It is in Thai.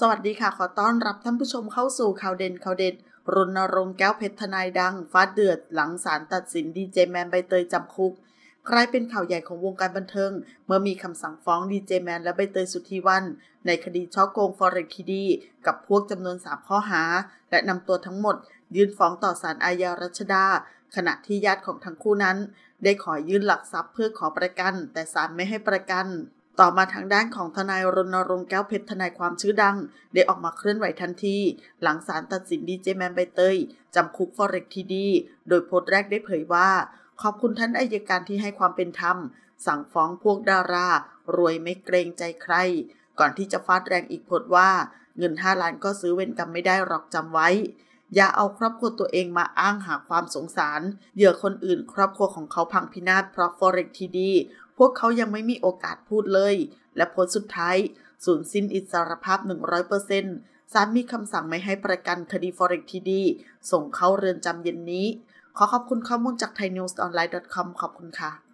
สวัสดีค่ะ ขอต้อนรับท่านผู้ชมเข้าสู่ข่าวเด่นข่าวเด็ดรณรงค์แก้วเพชรทนายดังฟาดเดือดหลังศาลตัดสินดีเจแมนใบเตยจำคุกกลายเป็นข่าวใหญ่ของวงการบันเทิง เมื่อมีคำสั่งฟ้องดีเจแมนและใบเตยสุธีวัน ในคดีช่อโกงฟอเร็กทีดีกับพวกจำนวน 3 ข้อหา และนำตัวทั้งหมด ยื่นฟ้องต่อศาลอาญารัชดา ขณะที่ญาติของทั้งคู่นั้น ได้ขอยื่นหลักทรัพย์เพื่อขอประกัน แต่ศาลไม่ให้ประกัน ต่อมาทางด้านของทนายรณรงค์แก้วเพชรทนายความชื่อดัง ได้ออกมาเคลื่อนไหวทันที หลังศาลตัดสินดีเจแมนใบเตยจำคุกฟอเร็กทีดี โดยโพสต์แรกได้เผยว่า ขอบคุณท่านอายการที่ให้ความเป็นธรรม สั่งฟ้องพวกดารา รวยไม่เกรงใจใคร ก่อนที่จะฟาดแรงอีกโพสต์ว่า เงิน 5 ล้านก็ซื้อเวรกรรมไม่ได้หรอกจำไว้ อย่าเอาครอบครัวตัวเองมาอ้างหาความสงสาร เหยื่อคนอื่นครอบครัวของเขาพังพินาศเพราะ Forex ทีดี พวกเขายังไม่มีโอกาสพูดเลย และโพสต์สุดท้ายสูญสิ้นอิสรภาพ 100%ศาลมีคำสั่งไม่ให้ประกันคดี Forex ทีดี ส่งเข้าเรือนจำเย็นนี้ ขอขอบคุณข้อมูลจาก thainews online com ขอบคุณค่ะ